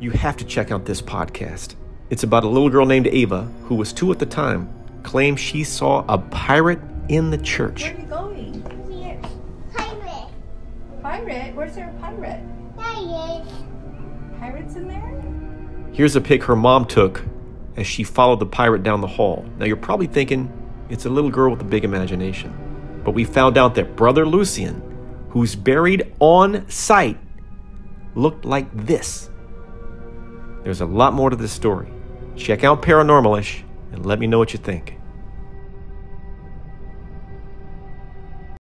you have to check out this podcast. It's about a little girl named Ava, who was two at the time, claims she saw a pirate in the church. Where are you going? Here. Pirate. Pirate? Where's there a pirate? Pirate. Pirates in there? Here's a pic her mom took as she followed the pirate down the hall. Now you're probably thinking it's a little girl with a big imagination. But we found out that Brother Lucian, who's buried on site, looked like this. There's a lot more to this story. Check out Paranormalish and let me know what you think.